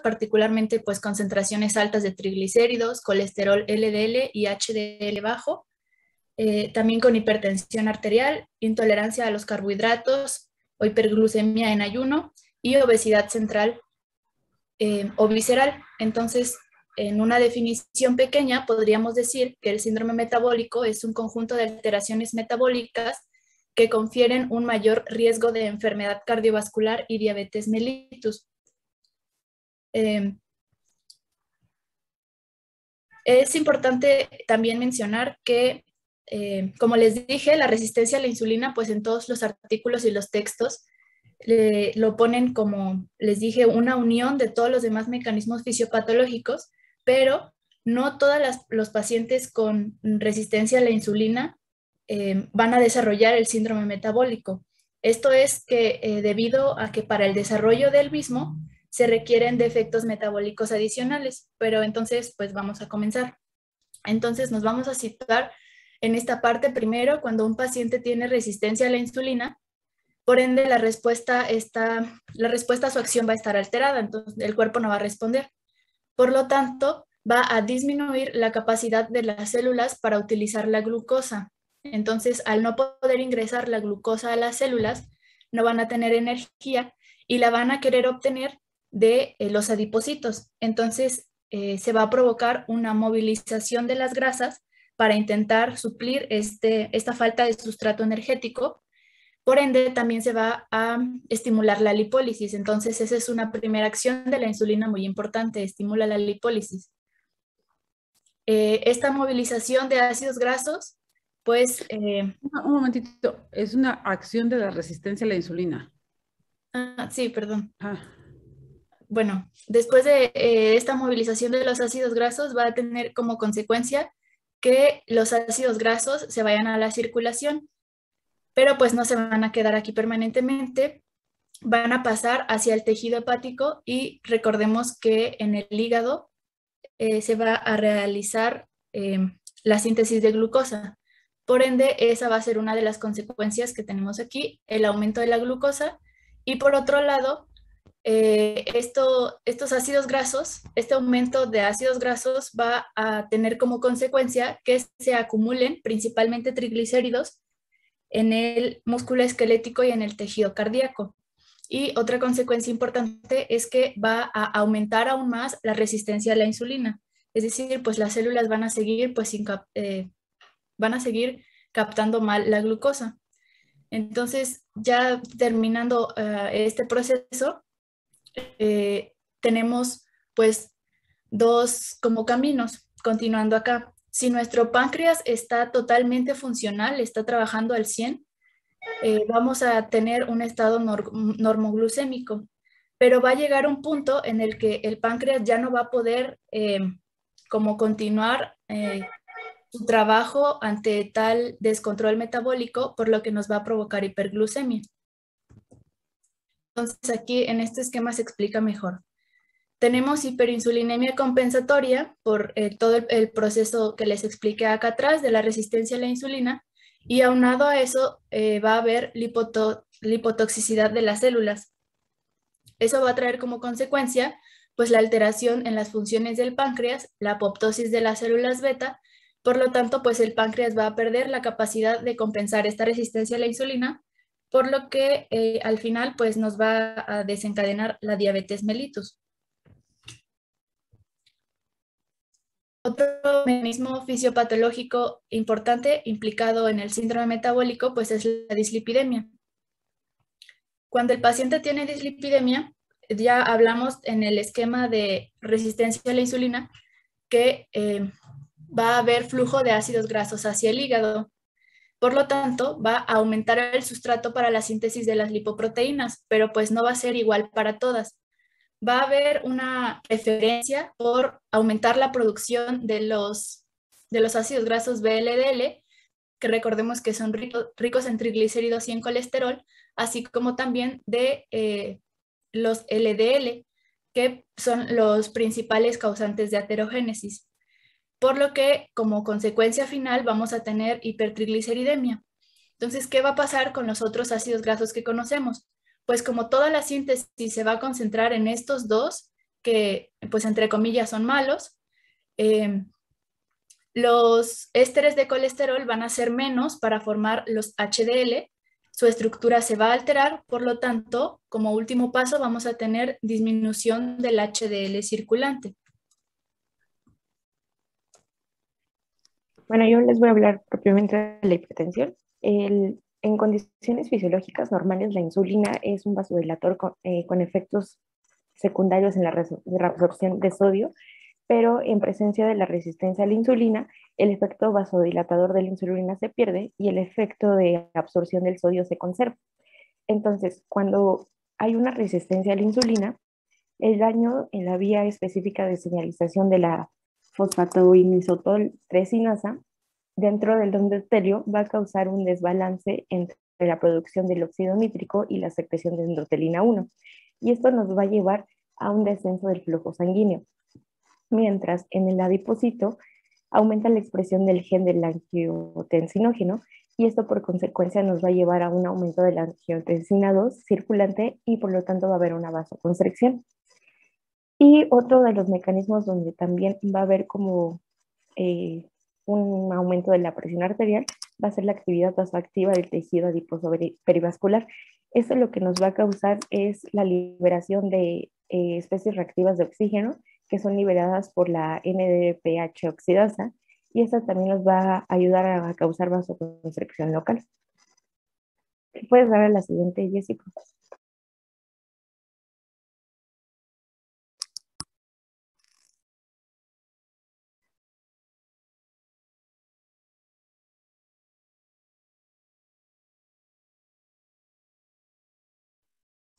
particularmente pues concentraciones altas de triglicéridos, colesterol LDL y HDL bajo, eh, también con hipertensión arterial, intolerancia a los carbohidratos o hiperglucemia en ayuno y obesidad central eh, o visceral. Entonces, en una definición pequeña, podríamos decir que el síndrome metabólico es un conjunto de alteraciones metabólicas que confieren un mayor riesgo de enfermedad cardiovascular y diabetes mellitus. Em, es importante también mencionar que, eh, como les dije, la resistencia a la insulina, pues en todos los artículos y los textos lo ponen como, les dije, una unión de todos los demás mecanismos fisiopatológicos, pero no todos los pacientes con resistencia a la insulina eh, van a desarrollar el síndrome metabólico. Esto es que eh, debido a que para el desarrollo del mismo se requieren defectos metabólicos adicionales, pero entonces pues vamos a comenzar. Entonces nos vamos a situar en esta parte primero cuando un paciente tiene resistencia a la insulina, por ende la respuesta, está, la respuesta a su acción va a estar alterada, entonces el cuerpo no va a responder. Por lo tanto, va a disminuir la capacidad de las células para utilizar la glucosa. Entonces, al no poder ingresar la glucosa a las células, no van a tener energía y la van a querer obtener de eh, los adipocitos. Entonces, eh, se va a provocar una movilización de las grasas para intentar suplir este, esta falta de sustrato energético. Por ende, también se va a estimular la lipólisis. Entonces, esa es una primera acción de la insulina muy importante, estimula la lipólisis. Eh, esta movilización de ácidos grasos pues... Eh, un momentito, es una acción de la resistencia a la insulina. Ah, sí, perdón. Ah. Bueno, después de eh, esta movilización de los ácidos grasos va a tener como consecuencia que los ácidos grasos se vayan a la circulación, pero pues no se van a quedar aquí permanentemente, van a pasar hacia el tejido hepático y recordemos que en el hígado eh, se va a realizar la síntesis de glucosa. Por ende, esa va a ser una de las consecuencias que tenemos aquí, el aumento de la glucosa. Y por otro lado, eh, estos ácidos grasos, este aumento de ácidos grasos va a tener como consecuencia que se acumulen principalmente triglicéridos en el músculo esquelético y en el tejido cardíaco. Y otra consecuencia importante es que va a aumentar aún más la resistencia a la insulina. Es decir, pues las células van a seguir pues, eh, van a seguir captando mal la glucosa. Entonces, ya terminando eh, este proceso, eh, tenemos pues dos como caminos, continuando acá. Si nuestro páncreas está totalmente funcional, está trabajando al 100, eh, vamos a tener un estado normoglucémico, pero va a llegar un punto en el que el páncreas ya no va a poder como continuar su trabajo ante tal descontrol metabólico, por lo que nos va a provocar hiperglucemia. Entonces aquí en este esquema se explica mejor. Tenemos hiperinsulinemia compensatoria por eh, todo el, proceso que les expliqué acá atrás de la resistencia a la insulina y aunado a eso eh, va a haber lipotoxicidad de las células. Eso va a traer como consecuencia pues la alteración en las funciones del páncreas, la apoptosis de las células beta por lo tanto, pues el páncreas va a perder la capacidad de compensar esta resistencia a la insulina, por lo que eh, al final pues nos va a desencadenar la diabetes mellitus. Otro mecanismo fisiopatológico importante implicado en el síndrome metabólico pues es la dislipidemia. Cuando el paciente tiene dislipidemia, ya hablamos en el esquema de resistencia a la insulina que eh, va a haber flujo de ácidos grasos hacia el hígado. Por lo tanto, va a aumentar el sustrato para la síntesis de las lipoproteínas, pero pues no va a ser igual para todas. Va a haber una preferencia por aumentar la producción de los, de los ácidos grasos BLDL, que recordemos que son ricos en triglicéridos y en colesterol, así como también de eh, los LDL, que son los principales causantes de aterogénesis por lo que como consecuencia final vamos a tener hipertrigliceridemia. Entonces, ¿qué va a pasar con los otros ácidos grasos que conocemos? Pues como toda la síntesis se va a concentrar en estos dos, que pues entre comillas son malos. Eh, los ésteres de colesterol van a ser menos para formar los HDL, su estructura se va a alterar, por lo tanto, como último paso vamos a tener disminución del HDL circulante. Bueno, yo les voy a hablar propiamente de la hipertensión. en condiciones fisiológicas normales, la insulina es un vasodilator con, eh, con efectos secundarios en la reabsorción de sodio pero en presencia de la resistencia a la insulina, el efecto vasodilatador de la insulina se pierde y el efecto de absorción del sodio se conserva. Entonces, cuando hay una resistencia a la insulina, el daño en la vía específica de señalización de la fosfatoinositol 3 dentro del endotelio va a causar un desbalance entre la producción del óxido nítrico y la secreción de endotelina 1. Y esto nos va a llevar a un descenso del flujo sanguíneo mientras en el adipocito aumenta la expresión del gen del angiotensinógeno y esto por consecuencia nos va a llevar a un aumento de la angiotensina 2 circulante y por lo tanto va a haber una vasoconstricción. Y otro de los mecanismos donde también va a haber como eh, un aumento de la presión arterial va a ser la actividad vasoactiva del tejido adiposo perivascular. Esto lo que nos va a causar es la liberación de eh, especies reactivas de oxígeno que son liberadas por la NDPH oxidasa y esta también nos va a ayudar a causar vasoconstricción local. ¿Puedes dar a la siguiente, Jessica?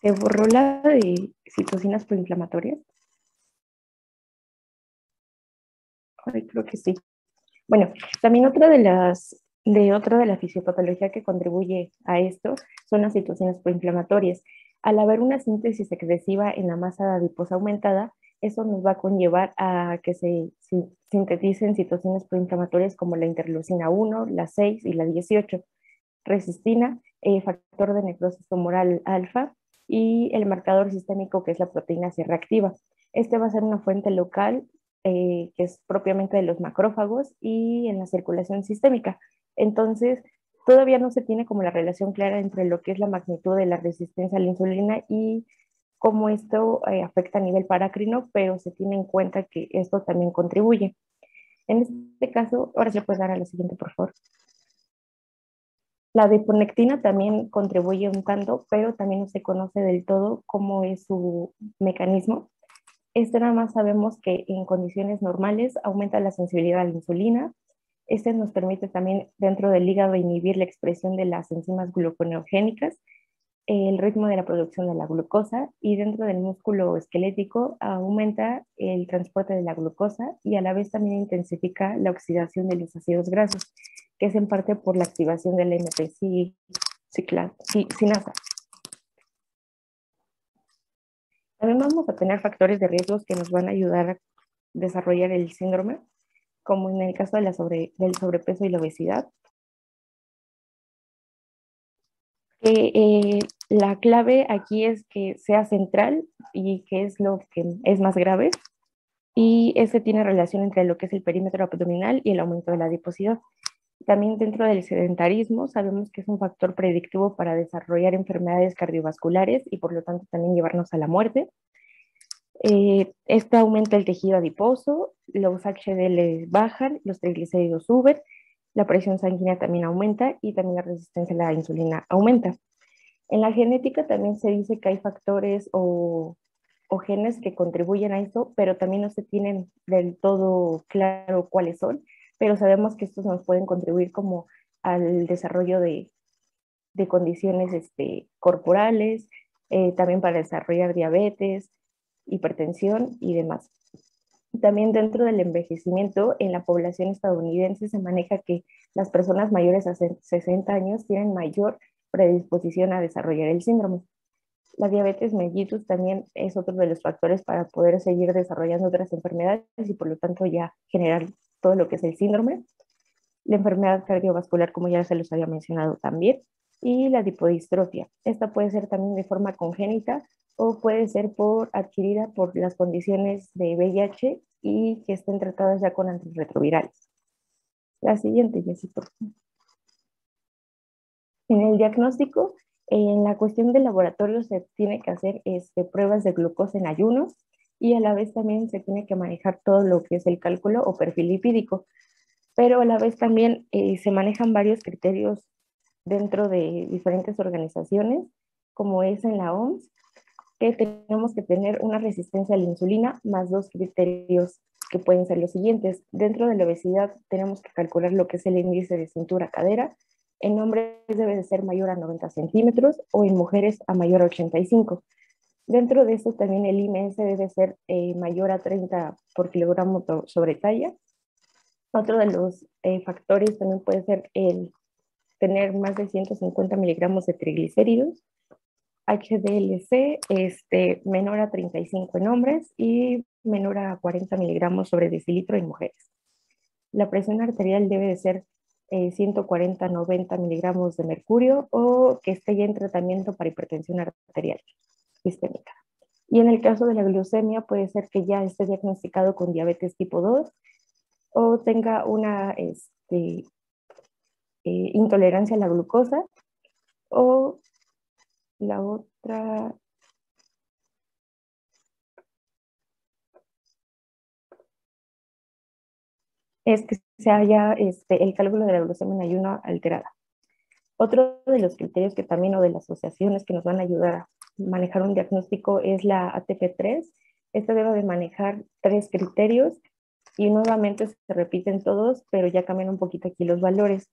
¿Se borró la de citocinas proinflamatorias? creo que sí. Bueno, también otra de las de otra de la fisiopatología que contribuye a esto son las situaciones proinflamatorias. Al haber una síntesis excesiva en la masa adiposa aumentada, eso nos va a conllevar a que se sinteticen citocinas proinflamatorias como la interleucina 1, la 6 y la 18, resistina, eh, factor de necrosis tumoral alfa y el marcador sistémico que es la proteína C reactiva. Este va a ser una fuente local eh, que es propiamente de los macrófagos, y en la circulación sistémica. Entonces, todavía no se tiene como la relación clara entre lo que es la magnitud de la resistencia a la insulina y cómo esto eh, afecta a nivel paracrino, pero se tiene en cuenta que esto también contribuye. En este caso, ahora se puede dar a la siguiente, por favor. La deponectina también contribuye un tanto, pero también no se conoce del todo cómo es su mecanismo. Este nada más sabemos que en condiciones normales aumenta la sensibilidad a la insulina. Este nos permite también dentro del hígado inhibir la expresión de las enzimas gluconeogénicas, el ritmo de la producción de la glucosa y dentro del músculo esquelético aumenta el transporte de la glucosa y a la vez también intensifica la oxidación de los ácidos grasos, que es en parte por la activación del MPC sinasa. También vamos a tener factores de riesgos que nos van a ayudar a desarrollar el síndrome, como en el caso de la sobre, del sobrepeso y la obesidad. Eh, la clave aquí es que sea central y que es lo que es más grave. Y ese tiene relación entre lo que es el perímetro abdominal y el aumento de la adiposidad. También dentro del sedentarismo sabemos que es un factor predictivo para desarrollar enfermedades cardiovasculares y por lo tanto también llevarnos a la muerte. Eh, este aumenta el tejido adiposo, los HDL bajan, los triglicéridos suben, la presión sanguínea también aumenta y también la resistencia a la insulina aumenta. En la genética también se dice que hay factores o, o genes que contribuyen a esto, pero también no se tienen del todo claro cuáles son pero sabemos que estos nos pueden contribuir como al desarrollo de, de condiciones este, corporales, eh, también para desarrollar diabetes, hipertensión y demás. También dentro del envejecimiento en la población estadounidense se maneja que las personas mayores a 60 años tienen mayor predisposición a desarrollar el síndrome. La diabetes mellitus también es otro de los factores para poder seguir desarrollando otras enfermedades y por lo tanto ya generar todo lo que es el síndrome, la enfermedad cardiovascular, como ya se los había mencionado también, y la dipodistrofia. Esta puede ser también de forma congénita o puede ser por adquirida por las condiciones de VIH y que estén tratadas ya con antirretrovirales. La siguiente, Jessica. En el diagnóstico, en la cuestión del laboratorio se tiene que hacer este, pruebas de glucosa en ayunos y a la vez también se tiene que manejar todo lo que es el cálculo o perfil lipídico. Pero a la vez también eh, se manejan varios criterios dentro de diferentes organizaciones, como es en la OMS, que tenemos que tener una resistencia a la insulina más dos criterios que pueden ser los siguientes. Dentro de la obesidad tenemos que calcular lo que es el índice de cintura-cadera. En hombres debe de ser mayor a 90 centímetros o en mujeres a mayor a 85. Dentro de esto también el IMS debe ser eh, mayor a 30 por kilogramo sobre talla. Otro de los eh, factores también puede ser el tener más de 150 miligramos de triglicéridos HDLC este, menor a 35 en hombres y menor a 40 miligramos sobre decilitro en mujeres. La presión arterial debe de ser 140-90 eh, miligramos de mercurio o que esté ya en tratamiento para hipertensión arterial sistémica. Y en el caso de la glucemia puede ser que ya esté diagnosticado con diabetes tipo 2 o tenga una este, eh, intolerancia a la glucosa o la otra es que se haya este, el cálculo de la glucemia en ayuno alterada. Otro de los criterios que también o de las asociaciones que nos van a ayudar manejar un diagnóstico es la ATP3. Esta debe de manejar tres criterios y nuevamente se repiten todos, pero ya cambian un poquito aquí los valores.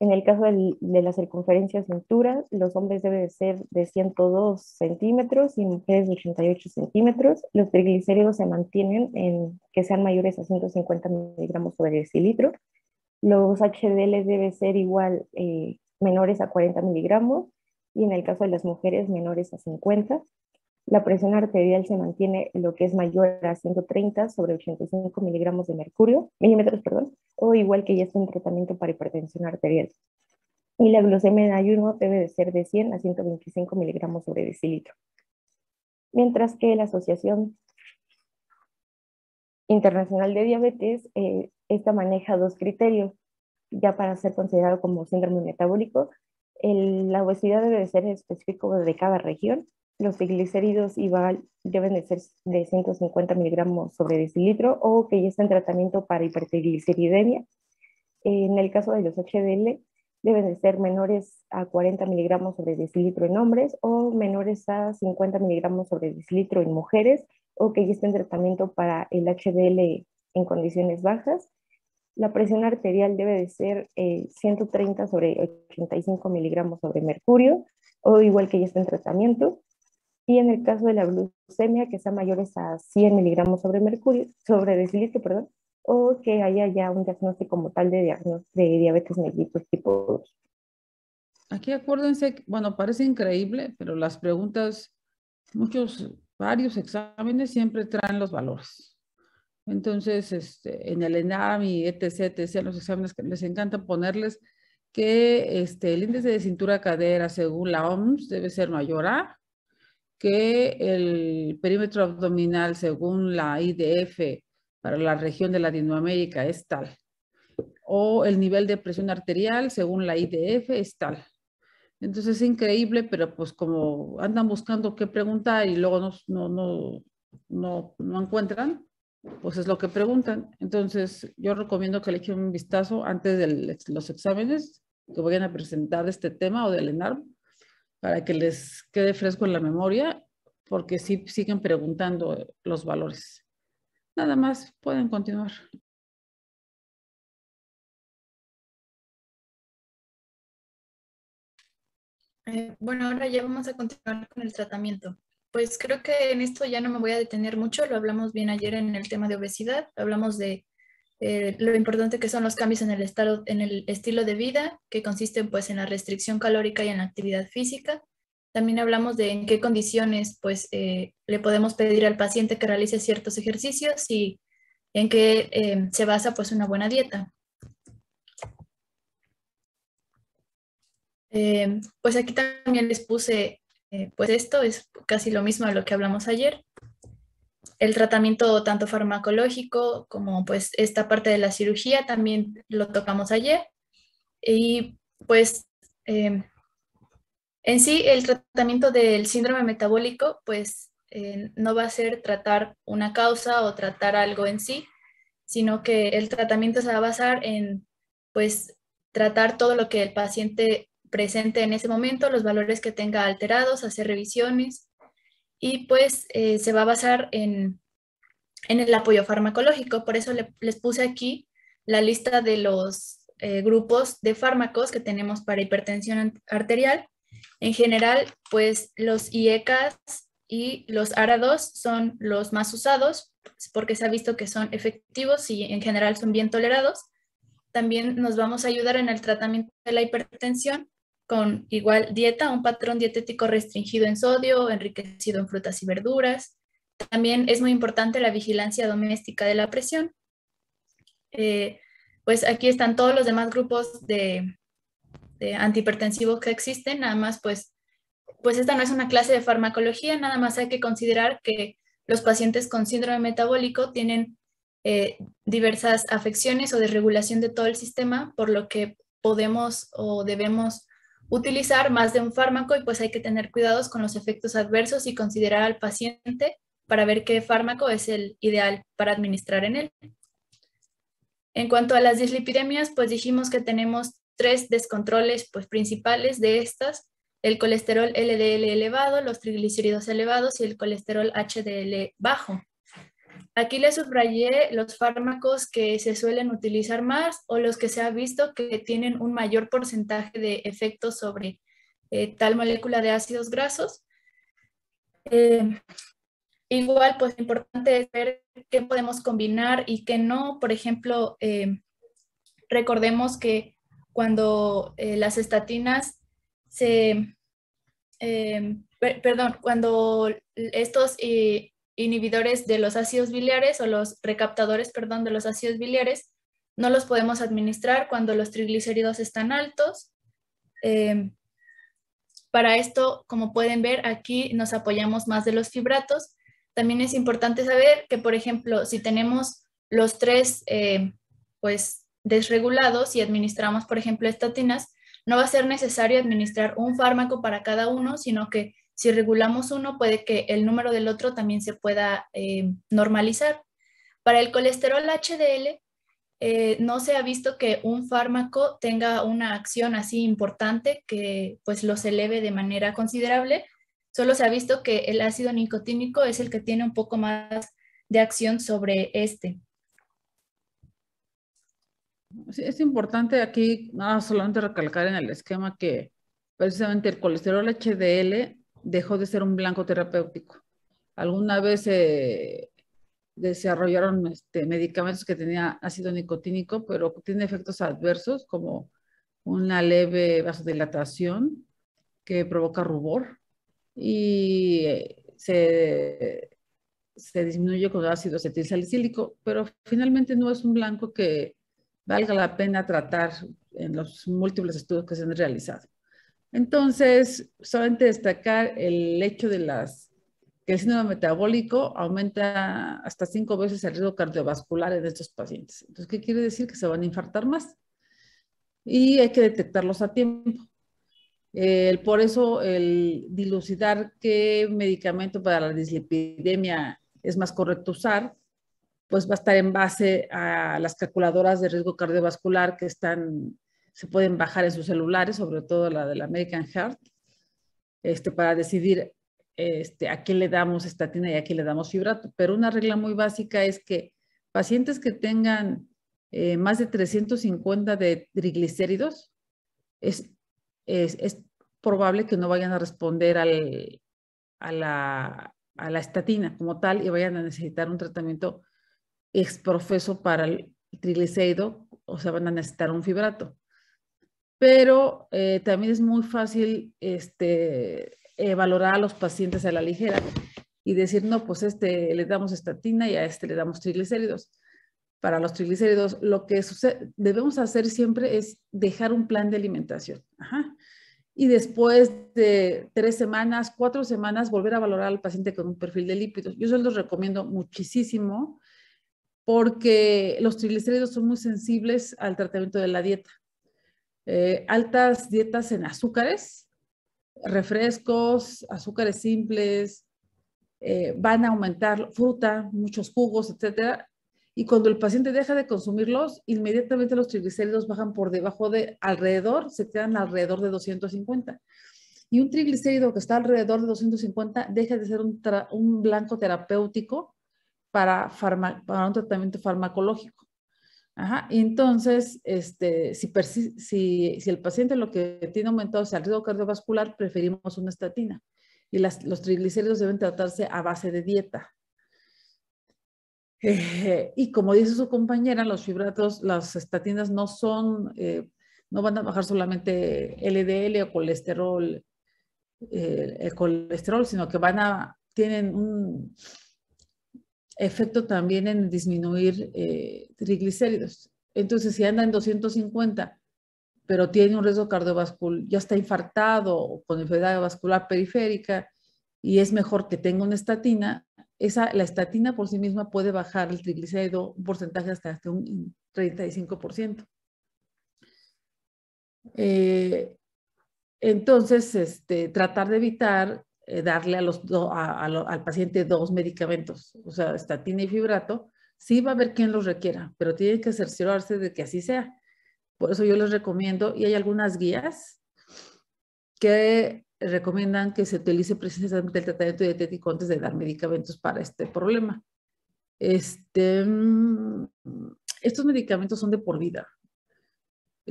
En el caso de la circunferencia cintura, los hombres deben de ser de 102 centímetros y mujeres de 88 centímetros. Los triglicéridos se mantienen en que sean mayores a 150 miligramos sobre decilitro. Los HDL deben ser igual eh, menores a 40 miligramos y en el caso de las mujeres menores a 50. La presión arterial se mantiene lo que es mayor a 130 sobre 85 miligramos de mercurio, milímetros, perdón, o igual que ya está en tratamiento para hipertensión arterial. Y la glucemia en ayuno debe de ser de 100 a 125 miligramos sobre decilitro. Mientras que la Asociación Internacional de Diabetes, eh, esta maneja dos criterios, ya para ser considerado como síndrome metabólico. La obesidad debe de ser específico de cada región los triglicéridos igual deben de ser de 150 miligramos sobre decilitro o que ya está en tratamiento para hipertrigliceridemia. En el caso de los HDL, deben de ser menores a 40 miligramos sobre decilitro en hombres o menores a 50 miligramos sobre decilitro en mujeres o que ya está en tratamiento para el HDL en condiciones bajas. La presión arterial debe de ser 130 eh, sobre 85 miligramos sobre mercurio o igual que ya está en tratamiento y en el caso de la glucemia, que sea mayores a 100 miligramos sobre mercurio, sobre decilitro, perdón, o que haya ya un diagnóstico como tal de, de diabetes mellitus tipo 2. Aquí acuérdense, bueno, parece increíble, pero las preguntas, muchos, varios exámenes siempre traen los valores. Entonces, este, en el ENAM y etc, etc, los exámenes que les encanta ponerles que este, el índice de cintura cadera según la OMS debe ser mayor a que el perímetro abdominal según la IDF para la región de Latinoamérica es tal, o el nivel de presión arterial según la IDF es tal. Entonces es increíble, pero pues como andan buscando qué preguntar y luego no, no, no, no, no encuentran, pues es lo que preguntan. Entonces yo recomiendo que le echen un vistazo antes de los exámenes que vayan a presentar de este tema o del ENARM para que les quede fresco en la memoria, porque sí siguen preguntando los valores. Nada más, pueden continuar. Eh, bueno, ahora ya vamos a continuar con el tratamiento. Pues creo que en esto ya no me voy a detener mucho, lo hablamos bien ayer en el tema de obesidad, hablamos de eh, lo importante que son los cambios en el, estado, en el estilo de vida, que consisten pues en la restricción calórica y en la actividad física. También hablamos de en qué condiciones pues eh, le podemos pedir al paciente que realice ciertos ejercicios y en qué eh, se basa pues una buena dieta. pues aquí también les puse pues esto es casi lo mismo de lo que hablamos ayer. El tratamiento tanto farmacológico como pues esta parte de la cirugía también lo tocamos ayer. Y pues em, en sí el tratamiento del síndrome metabólico pues eh, no va a ser tratar una causa o tratar algo en sí, sino que el tratamiento se va a basar en pues tratar todo lo que el paciente presente en ese momento, los valores que tenga alterados, hacer revisiones y pues eh, se va a basar en, el apoyo farmacológico. Por eso les puse aquí la lista de los eh, grupos de fármacos que tenemos para hipertensión arterial. En general, pues los IECAS y los ARA2 son los más usados porque se ha visto que son efectivos y en general son bien tolerados. También nos vamos a ayudar en el tratamiento de la hipertensión con igual dieta, un patrón dietético restringido en sodio, enriquecido en frutas y verduras. También es muy importante la vigilancia doméstica de la presión. Eh, pues aquí están todos los demás grupos de, antihipertensivos que existen, nada más pues, pues esta no es una clase de farmacología, nada más hay que considerar que los pacientes con síndrome metabólico tienen eh, diversas afecciones o desregulación de todo el sistema, por lo que podemos o debemos utilizar más de un fármaco y pues hay que tener cuidados con los efectos adversos y considerar al paciente para ver qué fármaco es el ideal para administrar en él. En cuanto a las dislipidemias, pues dijimos que tenemos tres descontroles pues, principales de estas, el colesterol LDL elevado, los triglicéridos elevados y el colesterol HDL bajo. Aquí les subrayé los fármacos que se suelen utilizar más o los que se ha visto que tienen un mayor porcentaje de efectos sobre eh, tal molécula de ácidos grasos. Eh, igual, pues importante es ver qué podemos combinar y qué no. Por ejemplo, eh, recordemos que cuando las estatinas se, perdón, cuando estos inhibidores de los ácidos biliares o los recaptadores, perdón, de los ácidos biliares, no los podemos administrar cuando los triglicéridos están altos. Eh, para esto, como pueden ver, aquí nos apoyamos más de los fibratos. También es importante saber que, por ejemplo, si tenemos los tres eh, pues, desregulados y administramos, por ejemplo, estatinas, no va a ser necesario administrar un fármaco para cada uno, sino que si regulamos uno, puede que el número del otro también se pueda eh, normalizar. Para el colesterol HDL, eh, no se ha visto que un fármaco tenga una acción así importante que pues los eleve de manera considerable. Solo se ha visto que el ácido nicotínico es el que tiene un poco más de acción sobre este. es importante aquí nada solamente recalcar en el esquema que precisamente el colesterol HDL dejó de ser un blanco terapéutico. Alguna vez se desarrollaron este, medicamentos que tenían ácido nicotínico, pero tiene efectos adversos como una leve vasodilatación que provoca rubor y eh, se, se disminuye con ácido acetilsalicílico, pero finalmente no es un blanco que valga la pena tratar en los múltiples estudios que se han realizado. Entonces, solamente destacar el hecho de las, que el síndrome metabólico aumenta hasta cinco veces el riesgo cardiovascular en estos pacientes. Entonces, ¿qué quiere decir? Que se van a infartar más. Y hay que detectarlos a tiempo. por eso, el dilucidar qué medicamento para la dislipidemia es más correcto usar, pues va a estar en base a las calculadoras de riesgo cardiovascular que están se pueden bajar en sus celulares, sobre todo la del American Heart, este, para decidir este, a quién le damos estatina y a quién le damos fibrato. Pero una regla muy básica es que pacientes que tengan eh, más de 350 de triglicéridos, es, es, probable que no vayan a responder al, a, la, a la estatina como tal y vayan a necesitar un tratamiento exprofeso para el triglicérido, o sea, van a necesitar un fibrato pero eh, también es muy fácil este, eh, valorar a los pacientes a la ligera y decir, no, pues este le damos estatina y a este le damos triglicéridos. Para los triglicéridos, lo que debemos hacer siempre es dejar un plan de alimentación. y después de tres semanas, cuatro semanas, volver a valorar al paciente con un perfil de lípidos. Yo se los recomiendo muchísimo porque los triglicéridos son muy sensibles al tratamiento de la dieta. Eh, altas dietas en azúcares, refrescos, azúcares simples, eh, van a aumentar fruta, muchos jugos, etcétera, y cuando el paciente deja de consumirlos, inmediatamente los triglicéridos bajan por debajo de alrededor, se quedan alrededor de 250. Y un triglicérido que está alrededor de 250 deja de ser un, blanco terapéutico para, para, un tratamiento farmacológico. Ajá. entonces, este, si, el paciente lo que tiene aumentado es el riesgo cardiovascular, preferimos una estatina. Y los triglicéridos deben tratarse a base de dieta. Eh, y como dice su compañera, los fibratos, las estatinas no son, eh, no van a bajar solamente LDL o colesterol, eh, el colesterol, sino que van a, tienen un efecto también en disminuir triglicéridos. Entonces, si anda en 250, pero tiene un riesgo cardiovascular, ya está infartado o con enfermedad vascular periférica, y es mejor que tenga una estatina, esa, la estatina por sí misma puede bajar el triglicérido un porcentaje hasta, hasta un 35%. Eh, entonces, este, tratar de evitar eh, darle a los al paciente dos medicamentos, o sea, estatina y fibrato, sí va a haber quien los requiera, pero tiene que cerciorarse de que así sea. Por eso yo les recomiendo, y hay algunas guías que recomiendan que se utilice precisamente el tratamiento dietético antes de dar medicamentos para este problema. Este, mm, estos medicamentos son de por vida.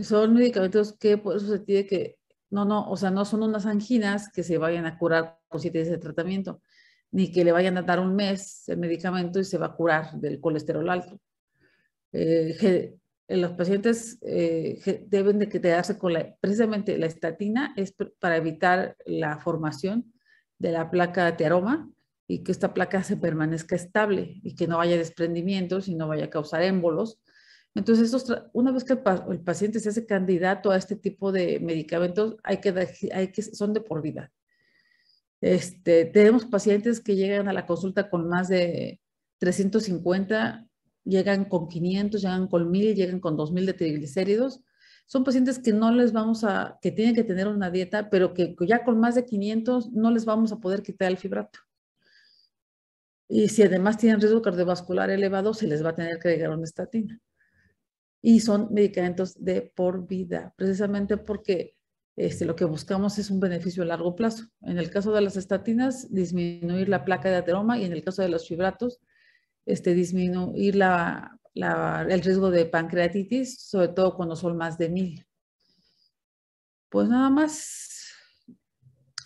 Son medicamentos que por eso se tiene que, no, no, o sea, no son unas anginas que se vayan a curar con siete días de tratamiento, ni que le vayan a dar un mes el medicamento y se va a curar del colesterol alto. Eh, los pacientes eh, deben de quedarse con la, precisamente la estatina es para evitar la formación de la placa de ateroma y que esta placa se permanezca estable y que no haya desprendimientos y no vaya a causar émbolos. Entonces, una vez que el, paciente se hace candidato a este tipo de medicamentos, hay que, hay que son de por vida. Este, tenemos pacientes que llegan a la consulta con más de 350 llegan con 500, llegan con 1000, llegan con 2000 de triglicéridos. Son pacientes que no les vamos a, que tienen que tener una dieta, pero que ya con más de 500 no les vamos a poder quitar el fibrato. Y si además tienen riesgo cardiovascular elevado, se les va a tener que agregar una estatina. Y son medicamentos de por vida, precisamente porque este, lo que buscamos es un beneficio a largo plazo. En el caso de las estatinas, disminuir la placa de ateroma y en el caso de los fibratos, este, disminuir la, el riesgo de pancreatitis, sobre todo cuando son más de mil. Pues nada más.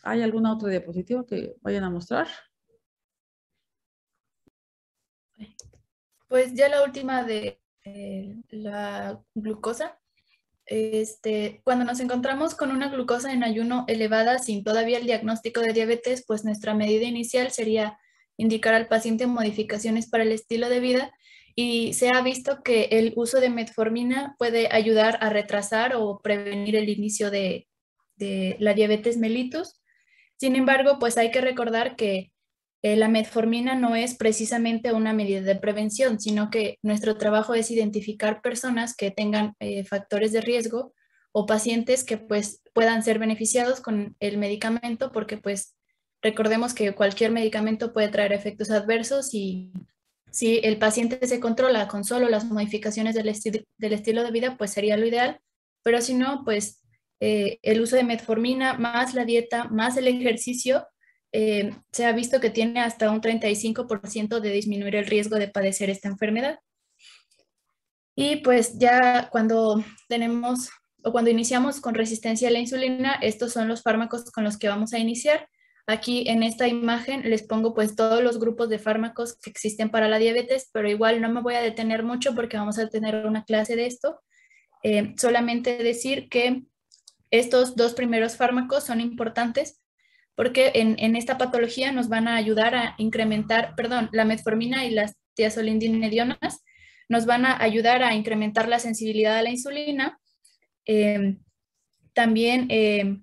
¿Hay alguna otra diapositiva que vayan a mostrar? Pues ya la última de la glucosa. Este, cuando nos encontramos con una glucosa en ayuno elevada sin todavía el diagnóstico de diabetes, pues nuestra medida inicial sería indicar al paciente modificaciones para el estilo de vida y se ha visto que el uso de metformina puede ayudar a retrasar o prevenir el inicio de, la diabetes mellitus. Sin embargo, pues hay que recordar que eh, la metformina no es precisamente una medida de prevención, sino que nuestro trabajo es identificar personas que tengan eh, factores de riesgo o pacientes que pues puedan ser beneficiados con el medicamento porque pues Recordemos que cualquier medicamento puede traer efectos adversos y si el paciente se controla con solo las modificaciones del, del estilo de vida, pues sería lo ideal, pero si no, pues eh, el uso de metformina más la dieta más el ejercicio, eh, se ha visto que tiene hasta un 35% de disminuir el riesgo de padecer esta enfermedad. Y pues ya cuando tenemos o cuando iniciamos con resistencia a la insulina, estos son los fármacos con los que vamos a iniciar. Aquí en esta imagen les pongo pues todos los grupos de fármacos que existen para la diabetes, pero igual no me voy a detener mucho porque vamos a tener una clase de esto. Eh, solamente decir que estos dos primeros fármacos son importantes porque en, esta patología nos van a ayudar a incrementar, perdón, la metformina y las tiazolindinedionas nos van a ayudar a incrementar la sensibilidad a la insulina. Eh, también eh,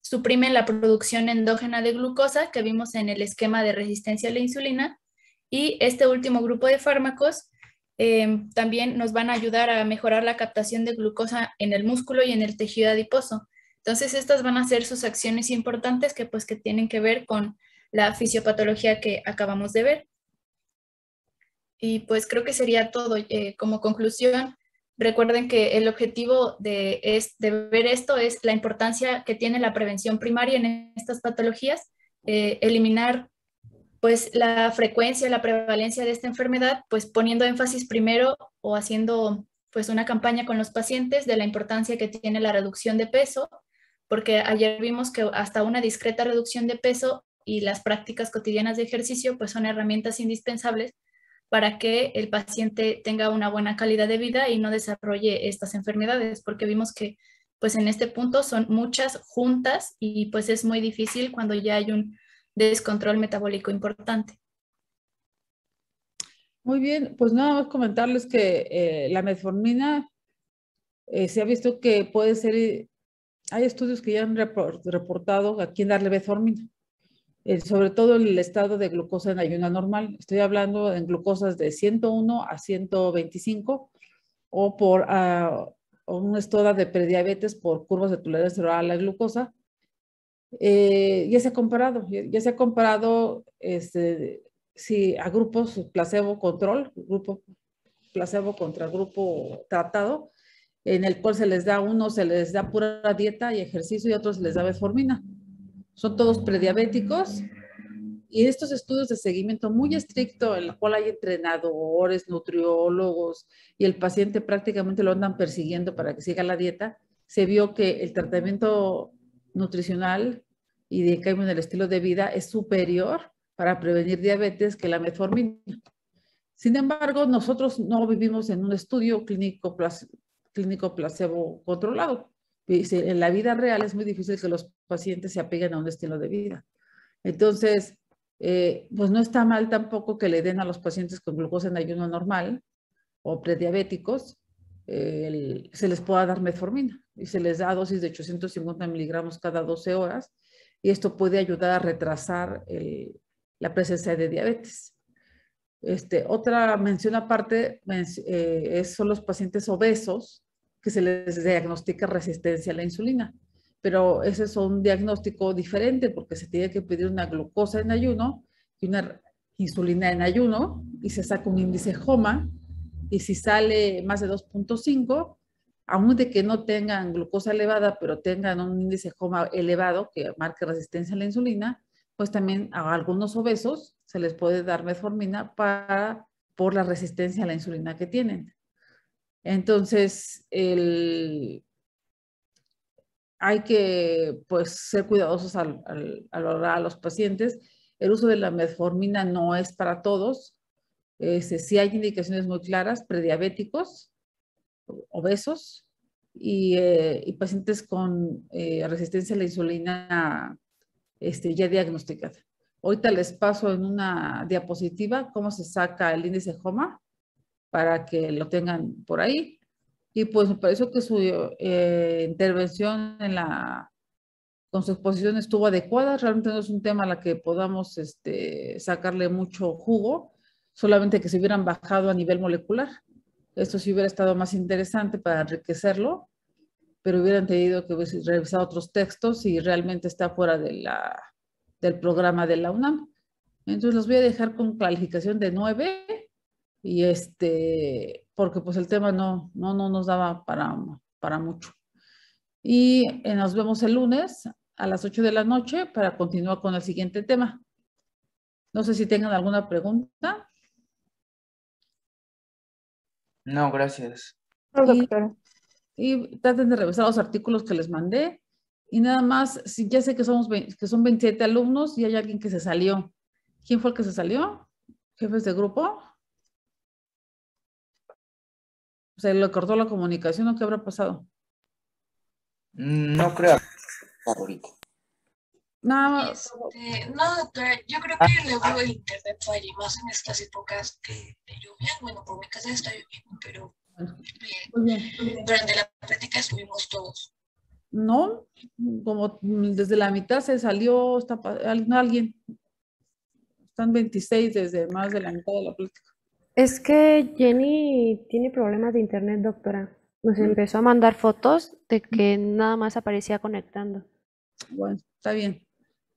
suprimen la producción endógena de glucosa que vimos en el esquema de resistencia a la insulina. Y este último grupo de fármacos eh, también nos van a ayudar a mejorar la captación de glucosa en el músculo y en el tejido adiposo. Entonces, estas van a ser sus acciones importantes que pues que tienen que ver con la fisiopatología que acabamos de ver. Y pues creo que sería todo. Eh, como conclusión, recuerden que el objetivo de, ver esto es la importancia que tiene la prevención primaria en estas patologías, eh, eliminar pues la frecuencia, la prevalencia de esta enfermedad, pues poniendo énfasis primero o haciendo pues una campaña con los pacientes de la importancia que tiene la reducción de peso, porque ayer vimos que hasta una discreta reducción de peso y las prácticas cotidianas de ejercicio pues son herramientas indispensables para que el paciente tenga una buena calidad de vida y no desarrolle estas enfermedades, porque vimos que pues en este punto son muchas juntas y pues es muy difícil cuando ya hay un descontrol metabólico importante. Muy bien, pues nada más comentarles que eh, la metformina eh, se ha visto que puede ser, hay estudios que ya han reportado a quién darle metformina, eh, sobre todo el estado de glucosa en ayuna normal. Estoy hablando en glucosas de 101 a 125 o por uh, un estado de prediabetes por curvas de tolerancia oral a la glucosa eh, ya se ha comparado, ya, se ha comparado este, si a grupos placebo control, grupo placebo contra grupo tratado, en el cual se les da uno, se les da pura dieta y ejercicio y otros se les da metformina. Son todos prediabéticos y estos estudios de seguimiento muy estricto en el cual hay entrenadores, nutriólogos y el paciente prácticamente lo andan persiguiendo para que siga la dieta, se vio que el tratamiento nutricional y de cambio en el estilo de vida es superior para prevenir diabetes que la metformina. Sin embargo, nosotros no vivimos en un estudio clínico, clínico placebo controlado. En la vida real es muy difícil que los pacientes se apeguen a un estilo de vida. Entonces, eh, pues no está mal tampoco que le den a los pacientes con glucosa en ayuno normal o prediabéticos, eh, se les pueda dar metformina y se les da dosis de 850 miligramos cada 12 horas y esto puede ayudar a retrasar la presencia de diabetes. Este, otra mención aparte eh, son los pacientes obesos que se les diagnostica resistencia a la insulina, pero ese es un diagnóstico diferente porque se tiene que pedir una glucosa en ayuno y una insulina en ayuno y se saca un índice HOMA y si sale más de 2.5, aún de que no tengan glucosa elevada, pero tengan un índice HOMA elevado que marque resistencia a la insulina, pues también a algunos obesos se les puede dar metformina para, por la resistencia a la insulina que tienen. Entonces, hay que pues, ser cuidadosos al, al, a los pacientes. El uso de la metformina no es para todos. Si sí hay indicaciones muy claras, prediabéticos, obesos eh, y, pacientes con eh, resistencia a la insulina este, ya diagnosticada. Ahorita les paso en una diapositiva cómo se saca el índice HOMA para que lo tengan por ahí. Y pues me pareció que su eh, intervención en la, con su exposición estuvo adecuada. Realmente no es un tema a la que podamos este, sacarle mucho jugo, solamente que se hubieran bajado a nivel molecular. Esto sí hubiera estado más interesante para enriquecerlo, pero hubieran tenido que revisar otros textos y realmente está fuera de la, del programa de la UNAM. Entonces los voy a dejar con calificación de 9 y este, porque pues el tema no, no, no nos daba para, para mucho. Y eh, nos vemos el lunes a las 8 de la noche para continuar con el siguiente tema. No sé si tengan alguna pregunta. No, gracias. y, traten de revisar los artículos que les mandé. Y nada más, si ya sé que, somos, que son 27 alumnos y hay alguien que se salió. ¿Quién fue el que se salió? ¿Jefes de grupo? O sea, ¿le cortó la comunicación o qué habrá pasado? No creo. No, este, no, doctora, yo creo que luego el internet falla más en estas épocas de, lluvia. Bueno, por mi casa está lloviendo, pero durante la práctica estuvimos todos. No, como desde la mitad se salió está, alguien. Están 26 desde más de la mitad de la plática. Es que Jenny tiene problemas de internet, doctora. Nos mm. empezó a mandar fotos de que nada más aparecía conectando. Bueno, está bien.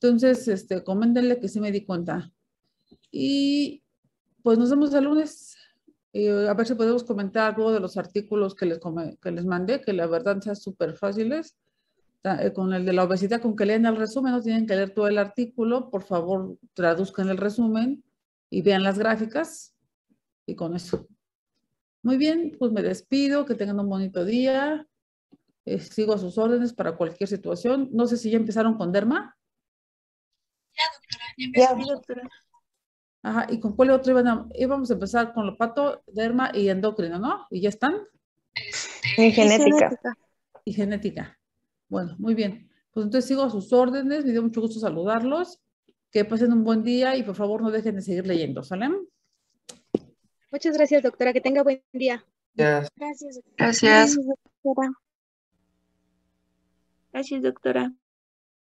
Entonces, este, coméntenle que sí me di cuenta. Y pues nos vemos el lunes. A ver si podemos comentar algo de los artículos que les, que les mandé, que la verdad sean súper fáciles. Eh, con el de la obesidad, con que lean el resumen, no tienen que leer todo el artículo, por favor traduzcan el resumen y vean las gráficas y con eso. Muy bien, pues me despido, que tengan un bonito día. Eh, sigo a sus órdenes para cualquier situación. No sé si ya empezaron con Derma. Ya, doctora, ya doctora. Ajá, ¿y con cuál otro iban a, íbamos a empezar con lo pato, derma y endocrino, ¿no? ¿Y ya están? Y genética. Y genética. Bueno, muy bien. Pues entonces sigo a sus órdenes, me dio mucho gusto saludarlos. Que pasen un buen día y por favor no dejen de seguir leyendo, ¿sale? Muchas gracias, doctora. Que tenga buen día. Gracias. Gracias. Gracias. doctora. Gracias, doctora.